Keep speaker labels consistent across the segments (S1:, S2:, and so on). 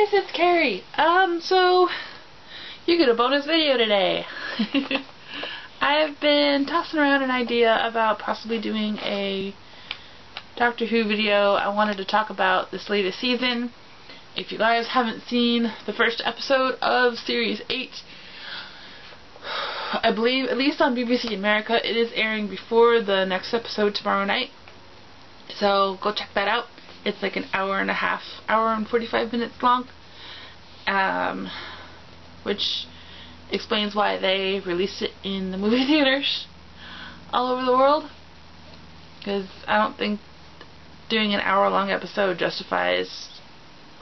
S1: guys, it's Carey. Um, so, you get a bonus video today. I've been tossing around an idea about possibly doing a Doctor Who video. I wanted to talk about this latest season. If you guys haven't seen the first episode of Series 8, I believe, at least on BBC America, it is airing before the next episode tomorrow night. So, go check that out. It's like an hour and a half, hour and 45 minutes long. Um, which explains why they released it in the movie theaters all over the world. Because I don't think doing an hour long episode justifies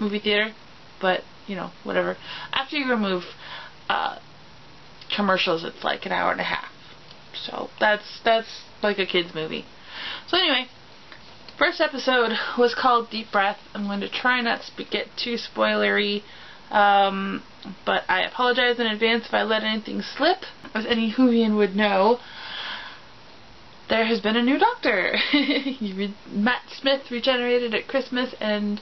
S1: movie theater. But, you know, whatever. After you remove uh, commercials, it's like an hour and a half. So that's that's like a kid's movie. So anyway, First episode was called Deep Breath. I'm going to try not to get too spoilery, um, but I apologize in advance if I let anything slip. As any Whovian would know, there has been a new Doctor. Matt Smith regenerated at Christmas, and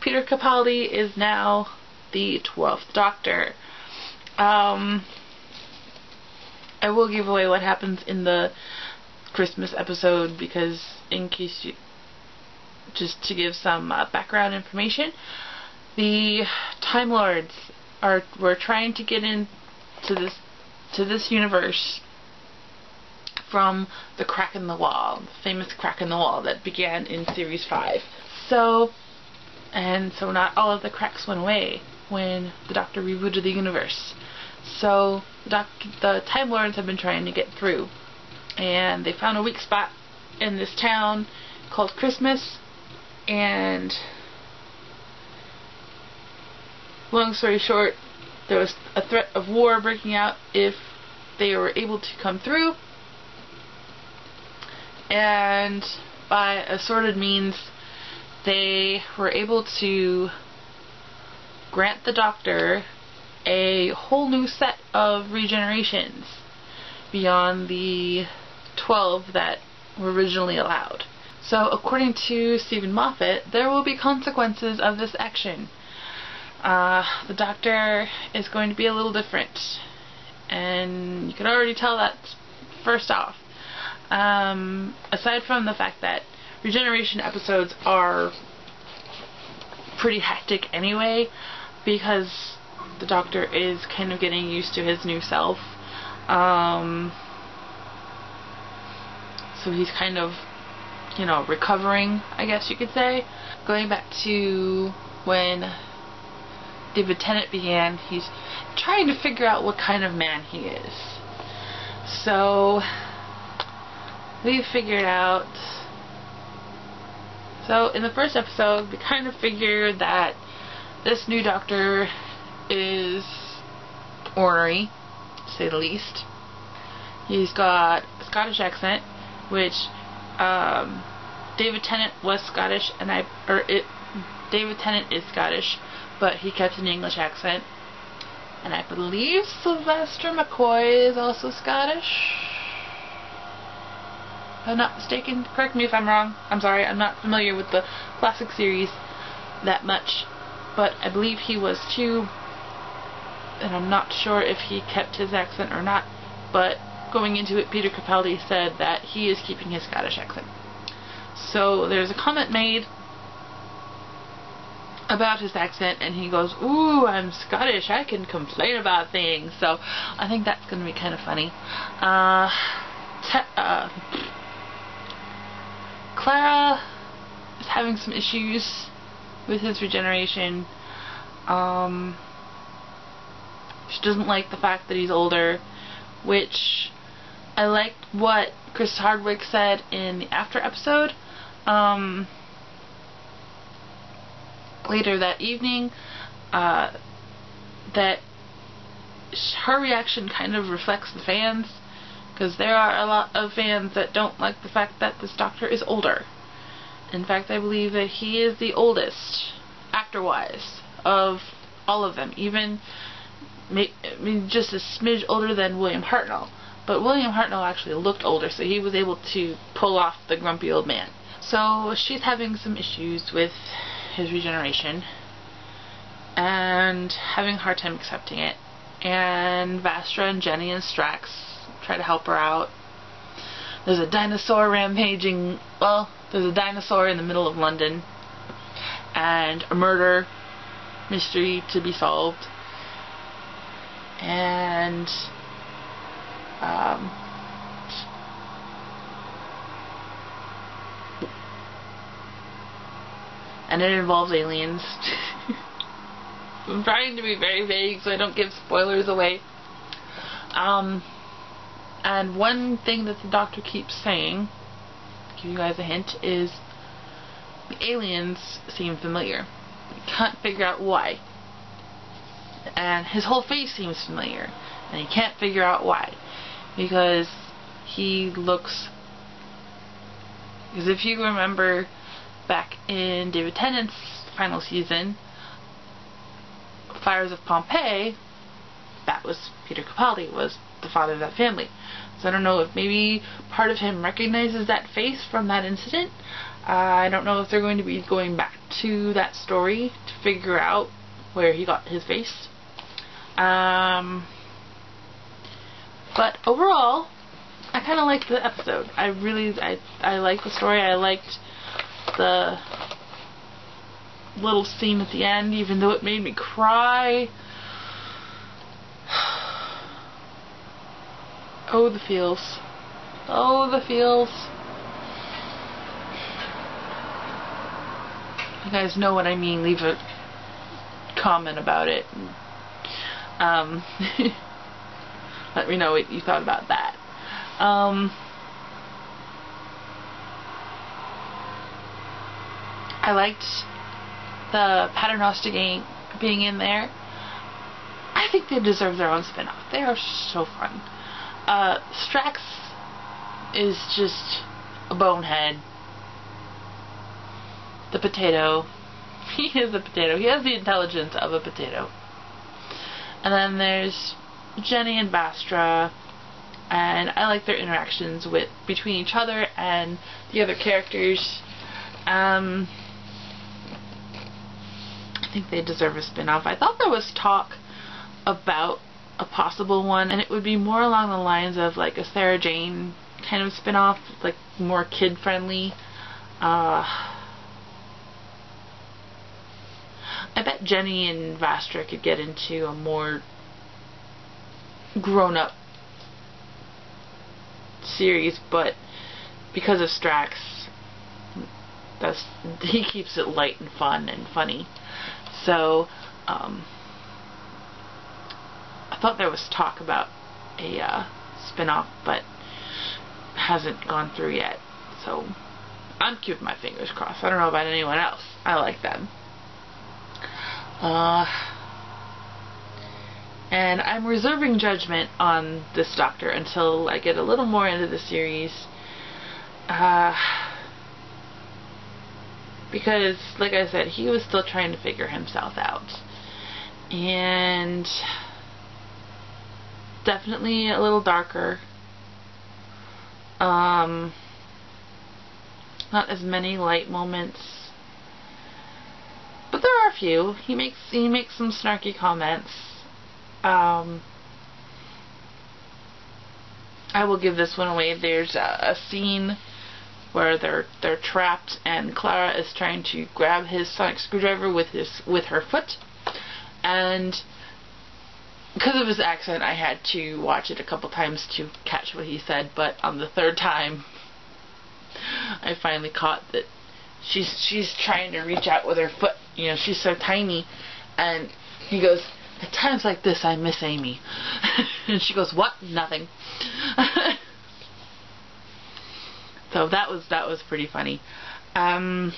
S1: Peter Capaldi is now the 12th Doctor. Um, I will give away what happens in the Christmas episode because in case you just to give some uh, background information, the Time Lords are were trying to get into this to this universe from the crack in the wall, the famous crack in the wall that began in series 5. So and so not all of the cracks went away when the Doctor rebooted the universe. So the, doc the Time Lords have been trying to get through and they found a weak spot in this town called Christmas and long story short, there was a threat of war breaking out if they were able to come through. And by assorted means, they were able to grant the doctor a whole new set of regenerations beyond the 12 that were originally allowed. So, according to Steven Moffat, there will be consequences of this action. Uh, the Doctor is going to be a little different. And you can already tell that first off. Um, aside from the fact that regeneration episodes are pretty hectic anyway, because the Doctor is kind of getting used to his new self. Um, so he's kind of you know, recovering, I guess you could say. Going back to when David Tennant began, he's trying to figure out what kind of man he is. So, we figured out. So, in the first episode, we kind of figured that this new doctor is ornery, to say the least. He's got a Scottish accent, which um, David Tennant was Scottish, and I or it David Tennant is Scottish, but he kept an English accent. And I believe Sylvester McCoy is also Scottish. If I'm not mistaken. Correct me if I'm wrong. I'm sorry, I'm not familiar with the classic series that much. But I believe he was too. And I'm not sure if he kept his accent or not. But going into it, Peter Capaldi said that he is keeping his Scottish accent. So there's a comment made about his accent, and he goes, Ooh, I'm Scottish, I can complain about things. So I think that's going to be kind of funny. Uh, uh, Clara is having some issues with his regeneration. Um, she doesn't like the fact that he's older, which I liked what Chris Hardwick said in the after episode. Um, later that evening, uh, that her reaction kind of reflects the fans because there are a lot of fans that don't like the fact that this doctor is older. In fact, I believe that he is the oldest, actor-wise, of all of them. Even, I mean, just a smidge older than William Hartnell. But William Hartnell actually looked older, so he was able to pull off the grumpy old man. So she's having some issues with his regeneration. And having a hard time accepting it. And Vastra and Jenny and Strax try to help her out. There's a dinosaur rampaging, well, there's a dinosaur in the middle of London, and a murder mystery to be solved. And, um, and it involves aliens. I'm trying to be very vague so I don't give spoilers away. Um, and one thing that the doctor keeps saying, give you guys a hint, is the aliens seem familiar. Can't figure out why. And his whole face seems familiar, and he can't figure out why. Because he looks. Because if you remember back in David Tennant's final season, Fires of Pompeii, that was Peter Capaldi, was the father of that family. So I don't know if maybe part of him recognizes that face from that incident. Uh, I don't know if they're going to be going back to that story to figure out where he got his face. Um, but overall, I kind of liked the episode. I really, I, I liked the story. I liked the little scene at the end, even though it made me cry. Oh, the feels. Oh, the feels. You guys know what I mean. Leave a comment about it. Um, let me know what you thought about that. Um, I liked the Paternoster gang being in there. I think they deserve their own spin-off. They are so fun. Uh, Strax is just a bonehead. The potato. He is a potato. He has the intelligence of a potato. And then there's Jenny and Vastra, and I like their interactions with between each other and the other characters. Um, I think they deserve a spin-off. I thought there was talk about a possible one, and it would be more along the lines of like a Sarah Jane kind of spin-off, like more kid-friendly. Uh, I bet Jenny and Vastra could get into a more grown-up series, but because of Strax, that's he keeps it light and fun and funny. So, um, I thought there was talk about a uh, spin-off, but hasn't gone through yet. So I'm keeping my fingers crossed. I don't know about anyone else. I like them. Uh, and I'm reserving judgment on this doctor until I get a little more into the series. Uh, because, like I said, he was still trying to figure himself out. And definitely a little darker. Um, not as many light moments, but there are a few. He makes he makes some snarky comments. Um, I will give this one away. There's a, a scene where they're they're trapped and Clara is trying to grab his sonic screwdriver with his with her foot. And because of his accent I had to watch it a couple times to catch what he said. But on the third time I finally caught that she's she's trying to reach out with her foot. You know she's so tiny. And he goes at times like this I miss Amy and she goes what nothing So that was that was pretty funny. Um,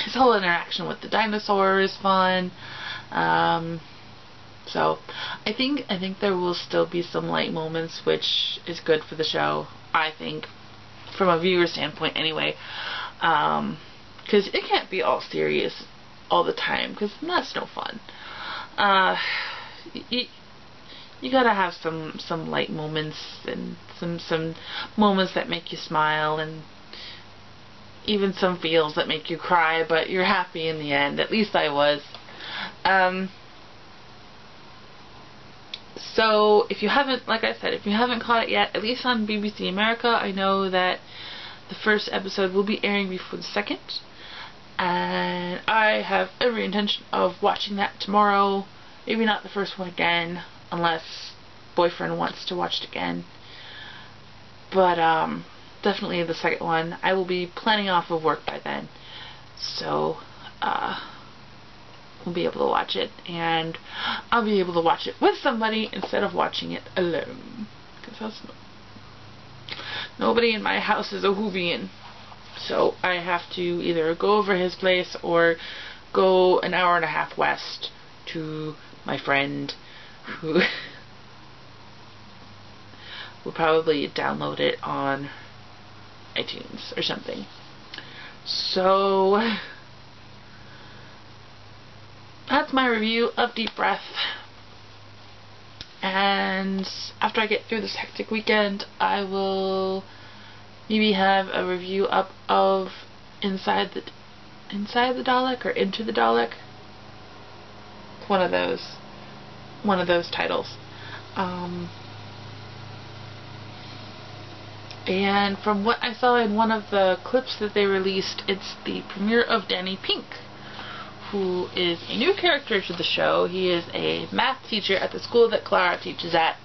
S1: his whole interaction with the dinosaur is fun. Um, so I think I think there will still be some light moments, which is good for the show. I think, from a viewer standpoint, anyway, because um, it can't be all serious all the time, because that's no fun. Uh, you gotta have some some light moments and some some moments that make you smile and even some feels that make you cry, but you're happy in the end. At least I was. Um, so if you haven't, like I said, if you haven't caught it yet, at least on BBC America, I know that the first episode will be airing before the second. And I have every intention of watching that tomorrow. Maybe not the first one again, unless boyfriend wants to watch it again. But um, definitely the second one. I will be planning off of work by then. So, uh, we'll be able to watch it. And I'll be able to watch it with somebody instead of watching it alone. Because nobody in my house is a Whovian. So I have to either go over his place or go an hour and a half west to my friend who will probably download it on iTunes or something. So that's my review of Deep Breath. And after I get through this hectic weekend, I will maybe have a review up of Inside the Inside the Dalek or Into the Dalek. One of those. One of those titles. Um, and from what I saw in one of the clips that they released, it's the premiere of Danny Pink, who is a new character to the show. He is a math teacher at the school that Clara teaches at.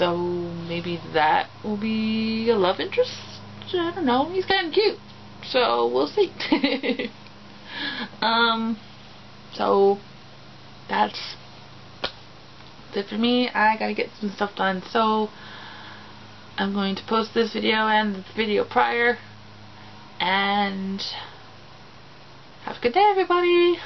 S1: So maybe that will be a love interest? I don't know. He's kind of cute. So we'll see. um, so that's it for me. I gotta get some stuff done. So I'm going to post this video and the video prior. And have a good day, everybody.